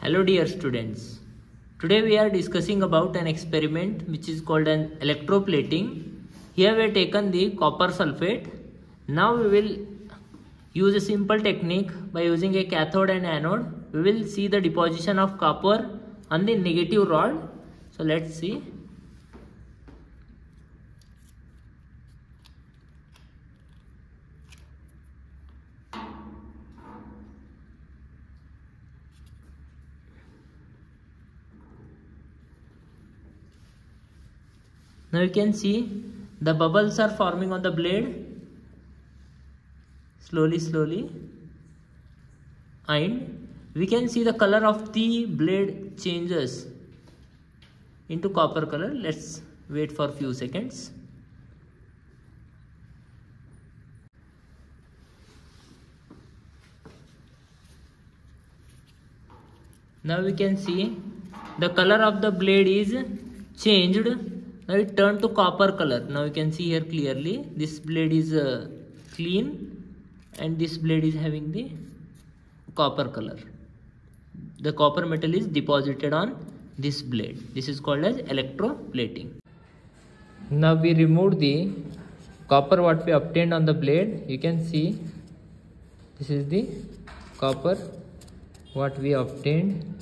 Hello dear students. Today we are discussing about an experiment which is called an electroplating. Here we have taken the copper sulfate. Now we will use a simple technique by using a cathode and anode. We will see the deposition of copper on the negative rod. So let's see. Now you can see the bubbles are forming on the blade. Slowly slowly. And we can see the color of the blade changes into copper color. Let's wait for a few seconds. Now we can see the color of the blade is changed now it turned to copper color. Now you can see here clearly this blade is uh, clean and this blade is having the copper color. The copper metal is deposited on this blade. This is called as electroplating. Now we removed the copper what we obtained on the blade. You can see this is the copper what we obtained